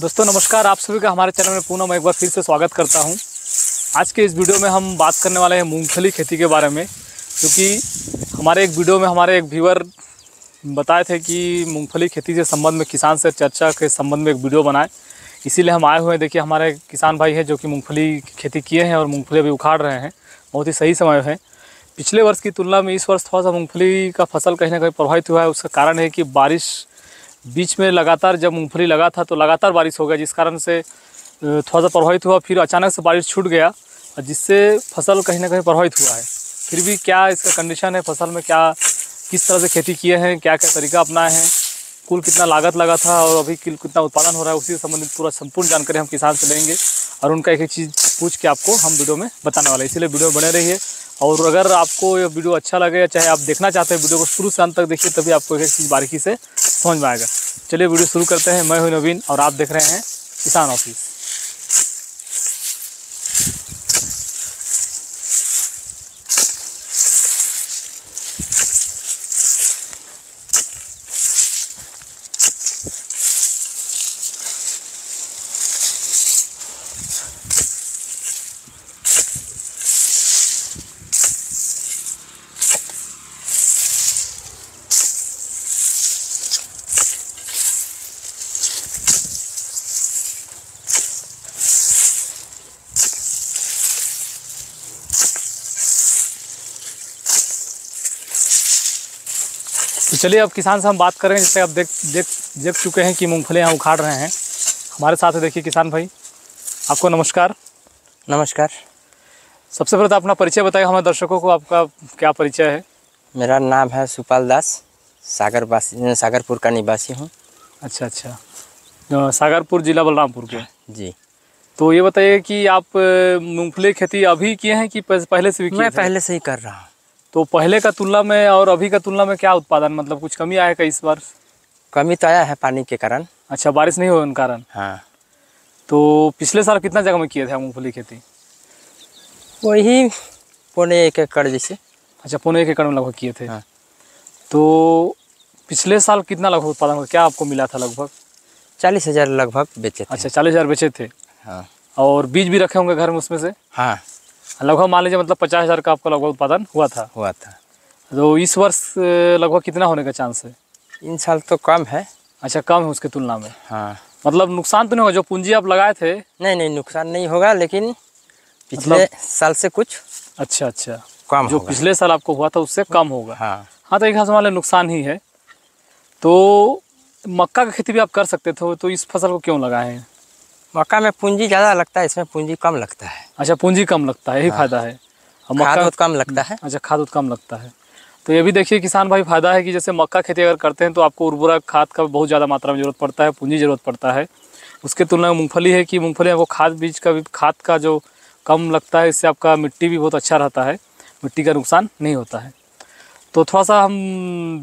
दोस्तों, नमस्कार। आप सभी का हमारे चैनल में पुनः मैं एक बार फिर से स्वागत करता हूँ। आज के इस वीडियो में हम बात करने वाले हैं मूंगफली खेती के बारे में क्योंकि हमारे एक वीडियो में हमारे एक व्यूअर बताए थे कि मूंगफली खेती से संबंध में किसान से चर्चा के संबंध में एक वीडियो बनाए। इसीलिए हम आए हुए हैं। देखिए, हमारे किसान भाई हैं जो कि मूँगफली खेती किए हैं और मूँगफली अभी उखाड़ रहे हैं। बहुत ही सही समय है। पिछले वर्ष की तुलना में इस वर्ष थोड़ा सा मूँगफली का फ़सल कहीं ना कहीं प्रभावित हुआ है। उसका कारण है कि बारिश बीच में लगातार जब मूँगफली लगा था तो लगातार बारिश हो गया, जिस कारण से थोड़ा सा प्रभावित हुआ। फिर अचानक से बारिश छूट गया, जिससे फ़सल कहीं ना कहीं प्रभावित हुआ है। फिर भी क्या इसका कंडीशन है? फ़सल में क्या, किस तरह से खेती किए हैं? क्या क्या तरीका अपनाए हैं? कुल कितना लागत लगा था और अभी कितना उत्पादन हो रहा है, उसी से संबंधित पूरा संपूर्ण जानकारी हम किसान से लेंगे। और उनका एक एक चीज़ पूछ के आपको हम वीडियो में बताने वाले इसीलिए वीडियो बने रहिए। और अगर आपको ये वीडियो अच्छा लगे या चाहे आप देखना चाहते हैं वीडियो को शुरू से अंत तक देखिए, तभी आपको एक एक चीज़ बारीकी से समझ में आएगा। चलिए वीडियो शुरू करते हैं। मैं हूँ नवीन और आप देख रहे हैं किसान ऑफ़िस। तो चलिए अब किसान से हम बात करें जैसे आप देख देख देख चुके हैं कि मूंगफली यहाँ उखाड़ रहे हैं। हमारे साथ है देखिए किसान भाई। आपको नमस्कार। नमस्कार। सबसे पहले तो अपना परिचय बताइए हमारे दर्शकों को आपका क्या परिचय है? मेरा नाम है सुपाल दास सागर वासी सागरपुर का निवासी हूँ। अच्छा अच्छा। सागरपुर जिला बलरामपुर के। जी। तो ये बताइए कि आप मूंगफली खेती अभी किए हैं कि पहले से भी किए मैं पहले से ही कर रहा हूँ। तो पहले का तुलना में और अभी का तुलना में क्या उत्पादन मतलब कुछ कमी आया है इस बार? कमी तो आया है पानी के कारण। अच्छा बारिश नहीं होने कारण? हाँ। तो पिछले साल कितना जगह में किए थे मूंगफली खेती? वही पौने एक एकड़ जैसे। अच्छा पौने एक एकड़ में लगभग किए थे। हाँ। तो पिछले साल कितना लगभग उत्पादन हुआ? क्या आपको मिला था लगभग? चालीस हज़ार लगभग बेचे थे। अच्छा चालीस हज़ार बेचे थे। हाँ। और बीज भी रखे होंगे घर में उसमें से? हाँ। लगभग मान लीजिए मतलब पचास हज़ार का आपका लगभग उत्पादन हुआ था। हुआ था। तो इस वर्ष लगभग कितना होने का चांस है? इन साल तो कम है। अच्छा कम है उसके तुलना में? हाँ। मतलब नुकसान तो नहीं होगा? जो पूंजी आप लगाए थे? नहीं नहीं नुकसान नहीं होगा लेकिन पिछले मतलब- साल से कुछ अच्छा अच्छा। कम जो पिछले साल आपको हुआ था उससे कम होगा। हाँ। हाँ तो एक हाथ मान नुकसान ही है। तो मक्का की खेती भी आप कर सकते थे तो इस फ़सल को क्यों लगाए हैं? मक्का में पूंजी ज़्यादा लगता है इसमें पूंजी कम लगता है। अच्छा पूंजी कम लगता है यही हाँ। फ़ायदा है। और मक्का बहुत कम लगता है। अच्छा खाद कम लगता है। तो ये भी देखिए किसान भाई फ़ायदा है कि जैसे मक्का खेती अगर करते हैं तो आपको उर्वरक खाद का बहुत ज़्यादा मात्रा में ज़रूरत पड़ता है पूंजी ज़रूरत पड़ता है। उसके तुलना में मूंगफली है कि मूंगफली आपको खाद बीज का भी खाद का जो कम लगता है इससे आपका मिट्टी भी बहुत अच्छा रहता है। मिट्टी का नुकसान नहीं होता है। तो थोड़ा सा हम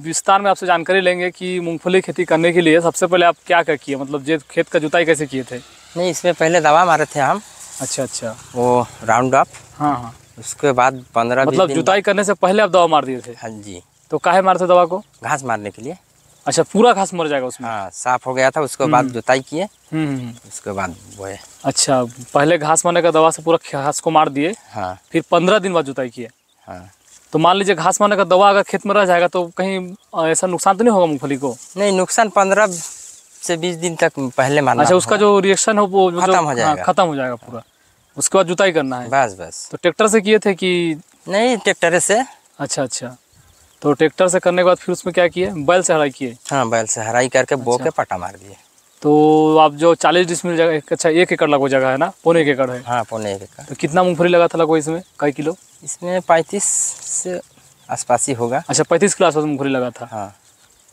विस्तार में आपसे जानकारी लेंगे कि मूंगफली खेती करने के लिए सबसे पहले आप क्या क्या किए? मतलब जे खेत का जुताई कैसे किए थे? नहीं इसमें पहले दवा मारे थे हम। अच्छा अच्छा। वो राउंड अप। हाँ हाँ। उसके बाद पंद्रह मतलब जुताई करने से पहले आप दवा मार दिए थे? हाँ जी। तो काहे मारते दवा को? घास मारने के लिए। अच्छा पूरा घास मर जाएगा उसमें? हाँ साफ़ हो गया था उसके बाद जुताई किए। हम्म, हम्म, हम्म। उसके बाद बोए अच्छा पहले घास मारने का दवा से पूरा घास को मार दिए हाँ। फिर पंद्रह दिन बाद जुताई किए। हाँ। तो मान लीजिए घास मारने का दवा अगर खेत में रह जाएगा तो कहीं ऐसा नुकसान तो नहीं होगा मूंगफली को? नहीं नुकसान पंद्रह से बीस दिन तक पहले मारना अच्छा उसका जो रिएक्शन हो वो खत्म हो हाँ, जाएगा। खत्म हो जाएगा पूरा। उसके बाद जुताई करना है। बस बस। तो ट्रैक्टर से किए थे कि नहीं ट्रैक्टर से। अच्छा अच्छा। तो ट्रैक्टर से करने के बाद फिर उसमें क्या किए? बैल से हराई किए। हाँ बैल से हराई करके बो अच्छा। के पटा मार दिए। तो आप जो चालीस डिसमिल जगह अच्छा एक एकड़ लगभग जगह है ना? पौने एक एकड़ है। हाँ पौने एक एकड़। तो कितना मूंगफली लगा था लगभग इसमें कई किलो? इसमें पैंतीस से आसपास ही होगा। अच्छा पैंतीस किलो आसपास मूंगफली लगा था। हाँ।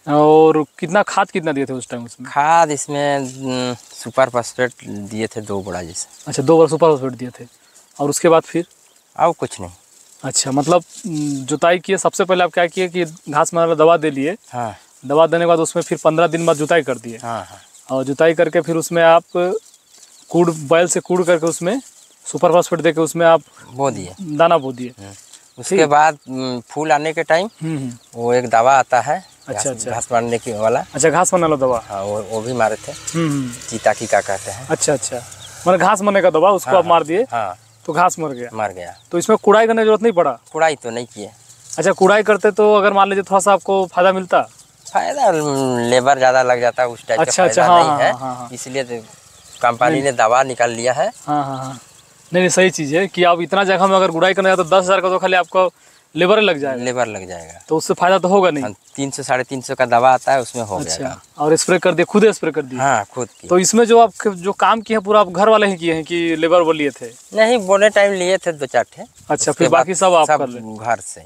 और कितना खाद कितना दिए थे उस टाइम उसमें? खाद इसमें न, सुपर फॉस्फेट दिए थे दो बड़ा जैसे। अच्छा दो बार सुपर फॉस्फेट दिए थे। और उसके बाद फिर? और कुछ नहीं। अच्छा मतलब हम्म, जुताई किए सबसे पहले आप क्या किए कि घास वाला दवा दे लिए? हाँ। दवा देने के बाद उसमें फिर पंद्रह दिन बाद जुताई कर दिए। हाँ हाँ। और जुताई करके फिर उसमें आप कूड़ बैल से कूड़ करके उसमें सुपर फास्फेट दे के उसमें आप बो दिए। दाना बो दिए। उसके बाद हम्म, फूल आने के टाइम हम्म हम्म। वो एक दवा आता है अच्छा, घास- अच्छा। घास मारने की वाला। अच्छा घास मारने वाला दवा? हाँ वो वो भी मारे थे। हम्म हम्म। चीता की का कहते हैं। अच्छा अच्छा। मतलब घास मरने का दवा उसको हाँ, आप मार दिए? हाँ। तो घास मर गया। मर गया। तो इसमें कुड़ाई करने की ज़रूरत नहीं पड़ा? कुड़ाई तो नहीं किए। अच्छा कुड़ाई करते तो अगर मान लीजिए थोड़ा सा आपको फ़ायदा मिलता? फ़ायदा लेबर ज़्यादा लग जाता है उस टाइप अच्छा, अच्छा, हाँ, नहीं हाँ, है हाँ, हाँ। इसलिए तो कंपनी ने दवा निकाल लिया है। हाँ हाँ हाँ। नहीं नहीं सही चीज़ है कि आप इतना जगह में अगर गुड़ाई करने जाए तो दस हज़ार का तो खाली आपको लेबर लग जाएगा। लेबर लग जाएगा। तो उससे फ़ायदा तो होगा नहीं। तीन सौ साढ़े तीन सौ का दवा आता है उसमें हो अच्छा जाएगा। और स्प्रे कर दिए खुद स्प्रे कर दिए हाँ खुद की। तो इसमें जो आप जो काम किए हैं पूरा आप घर वाले ही किए हैं कि लेबर वो लिए थे? नहीं बोने टाइम लिए थे दो चार ठे। अच्छा फिर बाकी सब आप कर घर से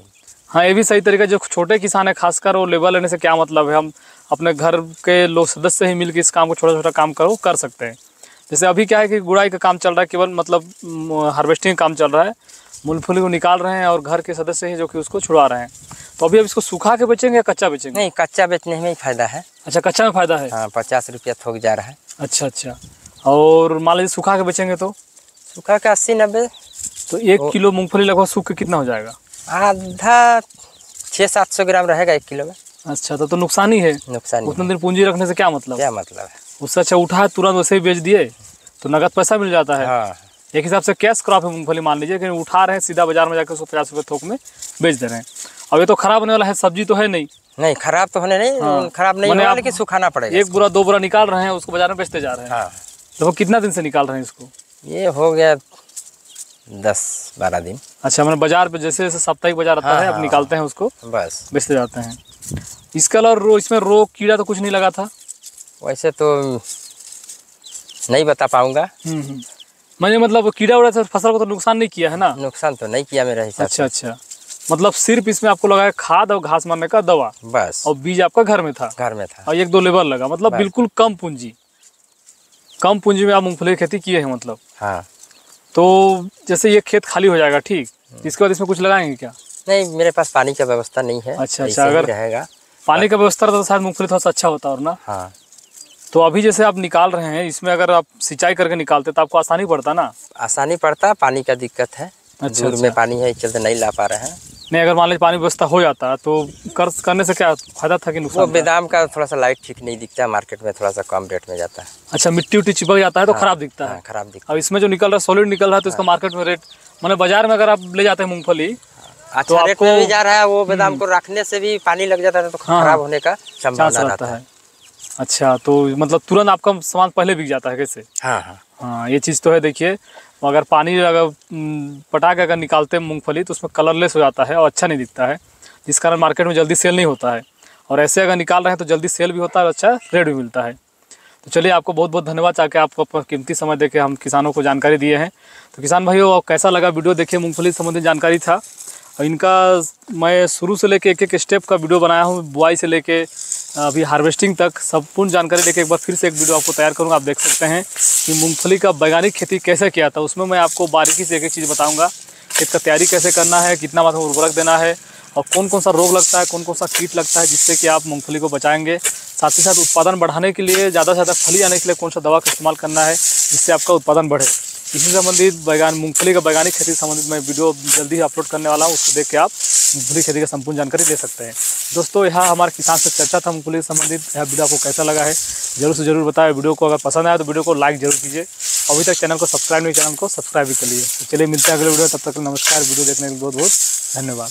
हाँ। ये भी सही तरीका जो छोटे किसान है खासकर वो लेबर लेने से क्या मतलब है? हम अपने घर के लोग सदस्य ही मिलकर इस काम को छोटा छोटा काम करो कर सकते हैं। जैसे अभी क्या है कि गुड़ाई का काम चल रहा है केवल मतलब हार्वेस्टिंग का काम चल रहा है। मूंगफली को निकाल रहे हैं और घर के सदस्य हैं जो कि उसको छुड़ा रहे हैं। तो अभी अब इसको सूखा के बेचेंगे या कच्चा बेचेंगे? नहीं कच्चा बेचने में ही फ़ायदा है। अच्छा कच्चा में फ़ायदा है? हाँ पचास रुपया थोक जा रहा है। अच्छा अच्छा। और मान लीजिए सूखा के बेचेंगे तो? सूखा का अस्सी नब्बे। तो एक किलो मूंगफली लगभग सूख के कितना हो जाएगा? आधा छः सात सौ ग्राम रहेगा एक किलो में। अच्छा तो, तो नुकसान ही। है। नुकसान उतने दिन पूंजी रखने से क्या मतलब? क्या मतलब है? उससे अच्छा उठा है तुरंत वैसे ही बेच दिए तो नगद पैसा मिल जाता है। हाँ। एक हिसाब से कैश क्रॉप है मूंगफली मान लीजिए कि उठा रहे हैं सीधा बाज़ार में जाकर उसको पचास रुपये थोक में बेच दे रहे हैं। अब ये तो खराब होने वाला है सब्ज़ी तो है नहीं। नहीं खराब तो होने नहीं हाँ। खराब नहीं आप- लेकिन सुखाना पड़ेगा एक बुरा दो बुरा निकाल रहे हैं उसको बाज़ार में बेचते जा रहे हैं। हाँ। तो कितना दिन से निकाल रहे हैं इसको? ये हो गया दस बारह दिन। अच्छा मैंने बाज़ार पे जैसे जैसे साप्ताहिक बाज़ार आता हाँ, है अब हाँ। निकालते हैं उसको बस। बेचते जाते हैं। इसके अलावा रो इसमें रोग कीड़ा तो कुछ नहीं लगा था? वैसे तो नहीं बता पाऊँगा। हम्म हम्म। मैंने मतलब कीड़ा उड़ा से फ़सल को तो नुकसान नहीं किया है ना? नुकसान तो नहीं किया मेरे हिसाब अच्छा अच्छा मतलब सिर्फ़ इसमें आपको लगाया खाद और घास मारने का दवा? बस। और बीज आपका घर में था? घर में था। और एक दो लेबर लगा मतलब। बिल्कुल कम पूंजी। कम पूंजी में आप मूंगफली की खेती किए हैं मतलब? हाँ। तो जैसे ये खेत खाली हो जाएगा ठीक? इसके बाद इसमें कुछ लगाएँगे क्या? नहीं मेरे पास पानी का व्यवस्था नहीं है। अच्छा, अच्छा, अगर- रहेगा। पानी का व्यवस्था रहता तो शायद मूंगफली थोड़ा सा अच्छा होता और ना? हाँ। तो अभी जैसे आप निकाल रहे हैं इसमें अगर आप सिंचाई करके निकालते तो आपको आसानी पड़ता ना? आसानी पड़ता पानी का दिक्कत है। अच्छा, दूर अच्छा। में पानी है चलते नहीं ला पा रहे हैं। नहीं अगर मान लीजिए पानी व्यवस्था हो जाता तो कर करने से क्या फ़ायदा था कि नुकसान था? बेदाम का थोड़ा सा लाइट ठीक नहीं दिखता है मार्केट में थोड़ा सा कम रेट में जाता है। अच्छा मिट्टी उट्टी चिपक जाता है तो हाँ, खराब दिखता हाँ, है खराब दिखता अब इसमें जो निकल रहा है सॉलिड निकल रहा है तो इसका मार्केट में रेट मैंने बाज़ार में अगर आप ले जाते हैं मूंगफली है। अच्छा रेट आपको- में भी जा रहा है वो बेदाम को रखने से भी पानी लग जाता है तो हाँ, खराब हाँ। होने का संभावना रहता रहता है। है। अच्छा तो मतलब तुरंत आपका सामान पहले बिक जाता है कैसे? हाँ हाँ। हाँ ये चीज़ तो है देखिए। अगर पानी अगर पटा के अगर निकालते हैं मूँगफली तो उसमें कलरलेस हो जाता है और अच्छा नहीं दिखता है। जिस कारण मार्केट में जल्दी सेल नहीं होता है। और ऐसे अगर निकाल रहे हैं तो जल्दी सेल भी होता है और अच्छा रेट भी मिलता है। तो चलिए आपको बहुत बहुत धन्यवाद चाहे आपको अपना कीमती समय देके हम किसानों को जानकारी दिए हैं। तो किसान भाइयों कैसा लगा वीडियो? देखिए मूँगफली संबंधित जानकारी था। और इनका मैं शुरू से लेके एक एक स्टेप का वीडियो बनाया हूँ बुआई से लेके अभी हार्वेस्टिंग तक संपूर्ण जानकारी लेके एक बार फिर से एक वीडियो आपको तैयार करूँगा, आप देख सकते हैं कि मूँगफली का वैज्ञानिक खेती कैसे किया था। उसमें मैं आपको बारीकी से एक एक चीज़ बताऊँगा खेत का तैयारी कैसे करना है, कितना मात्रा में उर्वरक देना है और कौन कौन सा रोग लगता है कौन कौन सा कीट लगता है जिससे कि आप मूँगफली को बचाएँगे। साथ ही साथ उत्पादन बढ़ाने के लिए, ज़्यादा से ज़्यादा फली आने के लिए कौन सा दवा का इस्तेमाल करना है जिससे आपका उत्पादन बढ़े। इसी संबंधित वैज्ञान मूंगफली का वैज्ञानिक खेती संबंधित मैं वीडियो जल्दी ही अपलोड करने वाला हूँ, उसको देख के आप मूंगफली खेती का संपूर्ण जानकारी ले सकते हैं। दोस्तों, यहाँ हमारे किसान से चर्चा था मूंगफली से संबंधित, यह वीडियो आपको कैसा लगा है, ज़रूर से ज़रूर बताएँ। वीडियो को अगर पसंद आया तो वीडियो को लाइक ज़रूर कीजिए। अभी तक चैनल को सब्सक्राइब नहीं, चैनल को सब्सक्राइब भी करिए तो चलिए मिलते हैं अगले वीडियो तब तक नमस्कार। वीडियो देखने के लिए बहुत बहुत धन्यवाद।